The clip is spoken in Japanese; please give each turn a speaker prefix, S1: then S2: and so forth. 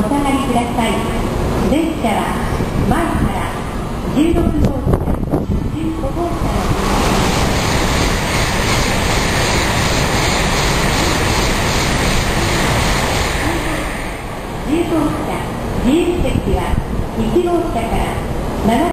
S1: お下がりください。電車は前から16号車15号車の10号車自由席は1号車から7